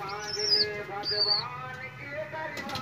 भगवान के दरबार